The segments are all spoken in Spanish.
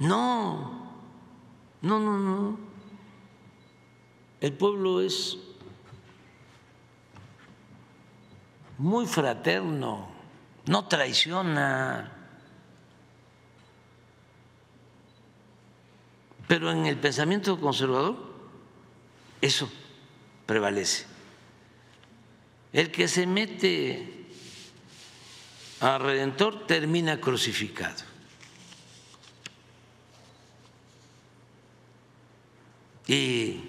No, no, no, no. El pueblo es muy fraterno, no traiciona. Pero en el pensamiento conservador eso prevalece. El que se mete a Redentor termina crucificado. Y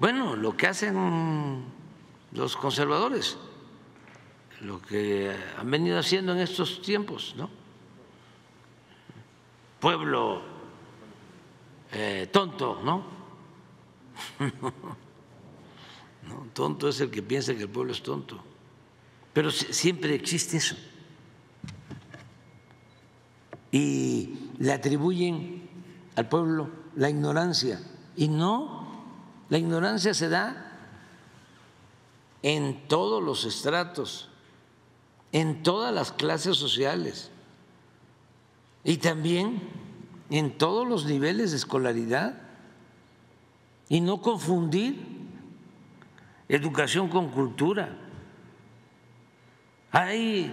bueno, lo que hacen los conservadores, lo que han venido haciendo en estos tiempos, ¿no? Pueblo eh, tonto, ¿no? ¿no? Tonto es el que piensa que el pueblo es tonto. Pero siempre existe eso. Y le atribuyen al pueblo la ignorancia. Y no, la ignorancia se da en todos los estratos, en todas las clases sociales y también en todos los niveles de escolaridad. Y no confundir educación con cultura. Hay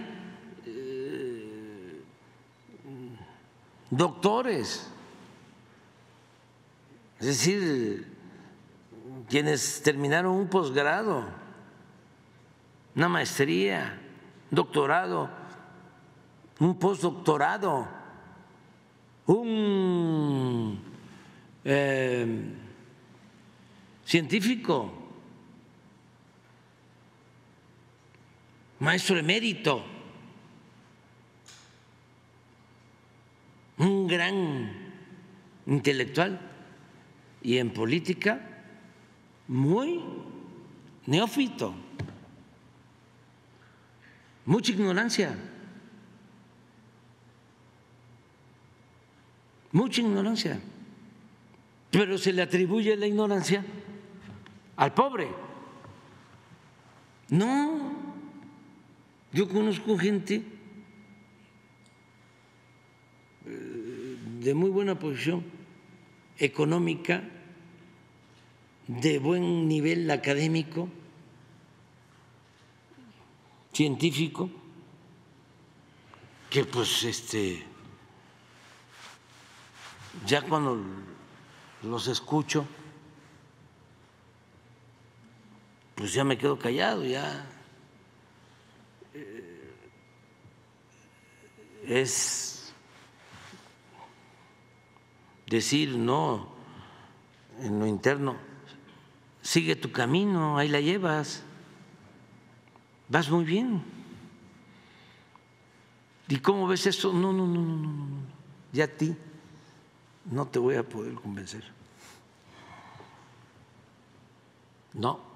eh, doctores, es decir, quienes terminaron un posgrado, una maestría, doctorado, un postdoctorado, un eh, científico maestro emérito, un gran intelectual y en política muy neófito, mucha ignorancia, mucha ignorancia, pero se le atribuye la ignorancia al pobre. No, yo conozco gente eh, de muy buena posición económica, de buen nivel académico, científico, que pues este ya cuando los escucho, pues ya me quedo callado, ya es decir, no, en lo interno, sigue tu camino, ahí la llevas, vas muy bien. ¿Y cómo ves eso? No, no, no, no, no, no, ya a ti no te voy a poder convencer. No.